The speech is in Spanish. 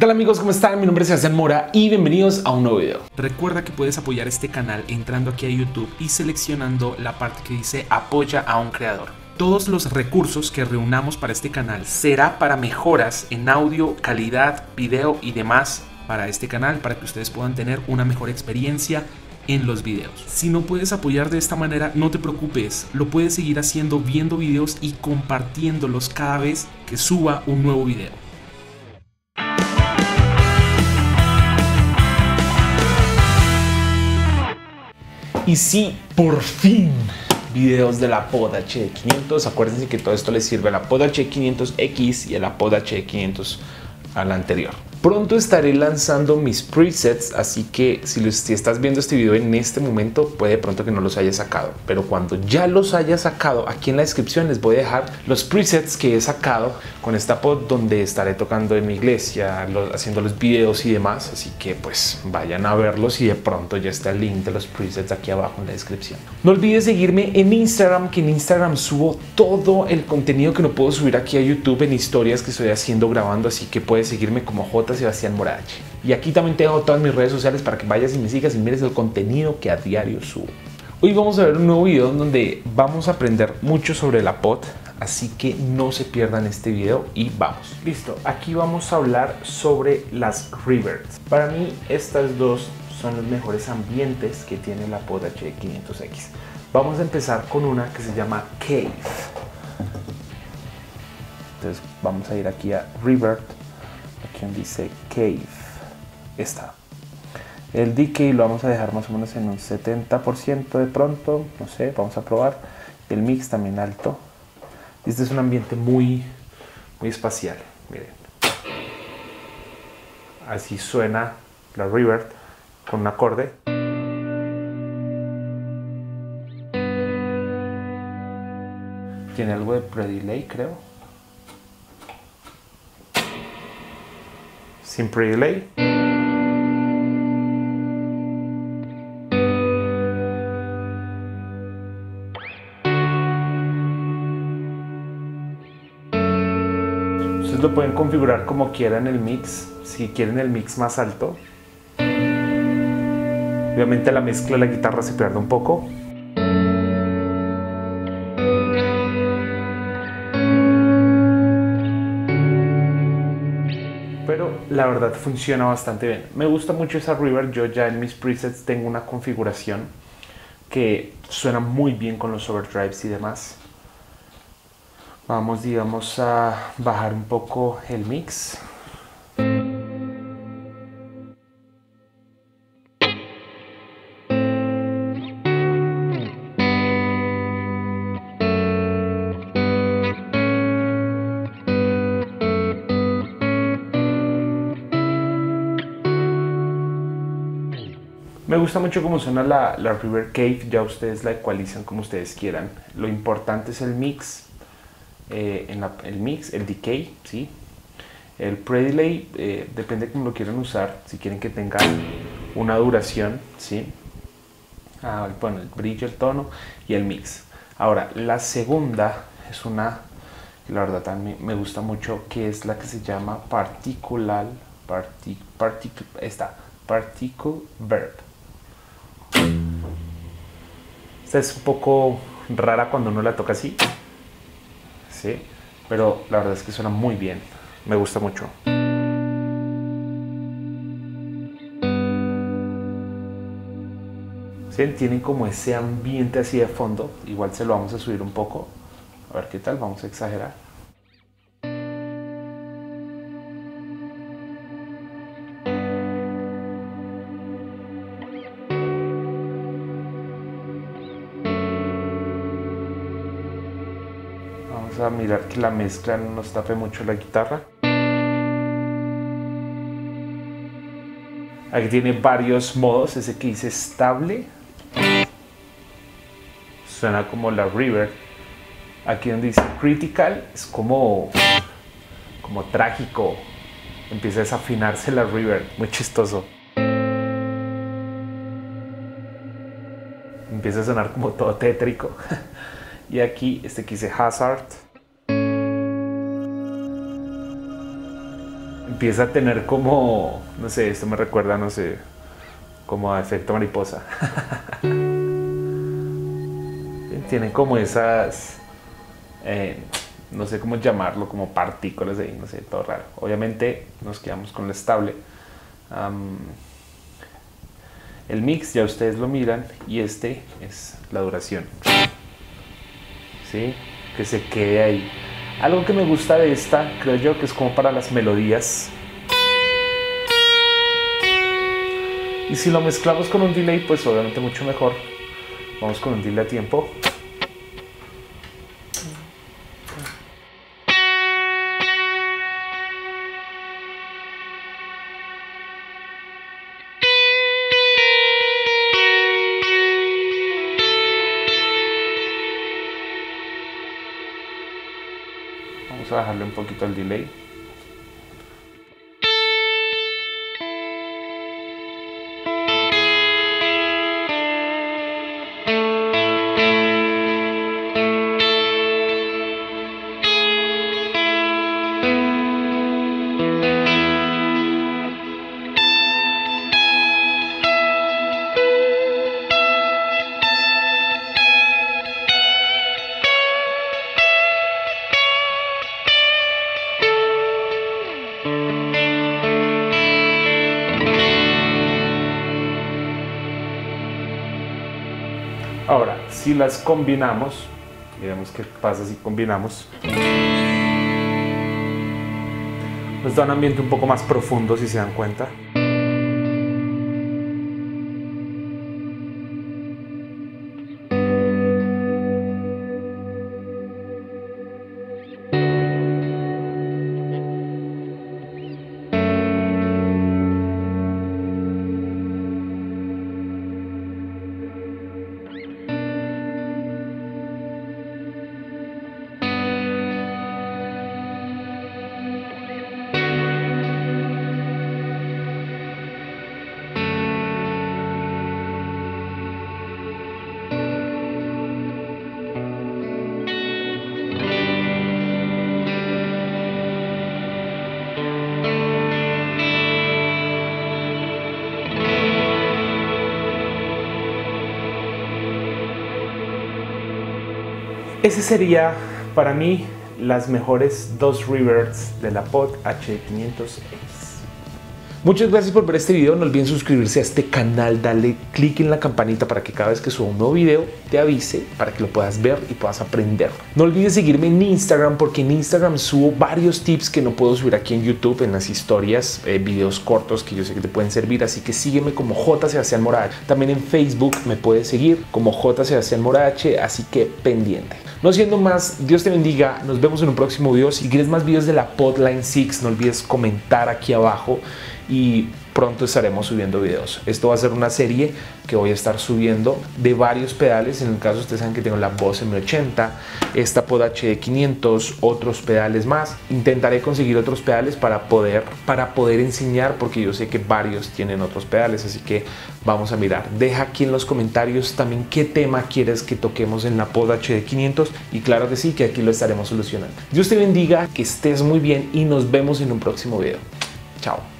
tal amigos? ¿Cómo están? Mi nombre es Sebastián Mora y bienvenidos a un nuevo video. Recuerda que puedes apoyar este canal entrando aquí a YouTube y seleccionando la parte que dice apoya a un creador. Todos los recursos que reunamos para este canal será para mejoras en audio, calidad, video y demás para este canal para que ustedes puedan tener una mejor experiencia en los videos. Si no puedes apoyar de esta manera, no te preocupes, lo puedes seguir haciendo viendo videos y compartiéndolos cada vez que suba un nuevo video. Y sí, por fin, videos de la Pod H500. Acuérdense que todo esto le sirve a la Pod H500X y a la Pod H500 al anterior. Pronto estaré lanzando mis presets, así que si, estás viendo este video en este momento, puede pronto que no los haya sacado. Pero cuando ya los haya sacado, aquí en la descripción les voy a dejar los presets que he sacado con esta pod donde estaré tocando en mi iglesia, haciendo los videos y demás. Así que pues vayan a verlos y de pronto ya está el link de los presets aquí abajo en la descripción. No olvides seguirme en Instagram, que en Instagram subo todo el contenido que no puedo subir aquí a YouTube en historias que estoy haciendo grabando. Así que puedes seguirme como J Sebastián Morache. Y aquí también tengo todas mis redes sociales para que vayas y me sigas y mires el contenido que a diario subo. Hoy vamos a ver un nuevo video donde vamos a aprender mucho sobre la pot, así que no se pierdan este video y vamos. Listo, aquí vamos a hablar sobre las reverbs. Para mí estas dos son los mejores ambientes que tiene la pod H500X. Vamos a empezar con una que se llama Cave. Entonces vamos a ir aquí a Reverb dice Cave. Esta. El decay lo vamos a dejar más o menos en un 70% de pronto, no sé, vamos a probar. El mix también alto. Este es un ambiente muy, muy espacial. Miren. Así suena la reverb con un acorde. Tiene algo de pre-delay, creo. Sin pre-delay. Ustedes lo pueden configurar como quieran el mix, si quieren el mix más alto. Obviamente la mezcla de la guitarra se pierde un poco, la verdad funciona bastante bien. Me gusta mucho esa River. Yo ya en mis presets tengo una configuración que suena muy bien con los overdrives y demás. Vamos, digamos, a bajar un poco el mix. Gusta mucho cómo suena la, River Cave, ya ustedes la ecualizan como ustedes quieran. Lo importante es el mix, eh, en el mix, el decay, ¿sí? El pre-delay eh, depende de cómo lo quieran usar, si quieren que tenga una duración, ¿sí? Ah, bueno, el brillo, el tono y el mix. Ahora, la segunda es una, la verdad también me gusta mucho, que es la que se llama particular, partic, esta, particle verb. Es un poco rara cuando uno la toca así. Sí, pero la verdad es que suena muy bien. Me gusta mucho. ¿Sí? Tienen como ese ambiente así de fondo. Igual se lo vamos a subir un poco. A ver qué tal, vamos a exagerar. A mirar que la mezcla no nos tape mucho la guitarra. Aquí tiene varios modos, ese que dice estable. Suena como la reverb. Aquí donde dice critical es como, como trágico. Empieza a desafinarse la reverb, muy chistoso. Empieza a sonar como todo tétrico. y aquí este que dice hazard empieza a tener como, no sé, esto me recuerda, no sé, como a efecto mariposa. Tienen como esas, eh, no sé cómo llamarlo, como partículas ahí, no sé, todo raro. Obviamente nos quedamos con lo estable. el mix ya ustedes lo miran y este es la duración. ¿Sí? Que se quede ahí. Algo que me gusta de esta, creo yo, que es como para las melodías. Y si lo mezclamos con un delay, pues obviamente mucho mejor. Vamos con un delay a tiempo. Vamos a bajarle un poquito el delay. Ahora, si las combinamos, miremos qué pasa si combinamos. Nos da un ambiente un poco más profundo si se dan cuenta. Ese sería para mí las mejores dos reverbs de la Pod H500X. Muchas gracias por ver este video. No olviden suscribirse a este canal, darle clic en la campanita para que cada vez que suba un nuevo video te avise para que lo puedas ver y puedas aprender. No olvides seguirme en Instagram porque en Instagram subo varios tips que no puedo subir aquí en YouTube en las historias, eh, videos cortos que yo sé que te pueden servir. Así que sígueme como J Sebastián Morache. También en Facebook me puedes seguir como J Sebastián Morache. Así que pendiente. No siendo más, Dios te bendiga. Nos vemos en un próximo video. Si quieres más videos de la Podline 6, no olvides comentar aquí abajo y pronto estaremos subiendo videos. Esto va a ser una serie que voy a estar subiendo de varios pedales. En el caso ustedes saben que tengo la voz M80, esta Pod HD500, otros pedales más. Intentaré conseguir otros pedales para poder, para poder enseñar porque yo sé que varios tienen otros pedales, así que vamos a mirar. Deja aquí en los comentarios también qué tema quieres que toquemos en la Pod HD500 y claro que sí, que aquí lo estaremos solucionando. Dios te bendiga, que estés muy bien y nos vemos en un próximo video. Chao.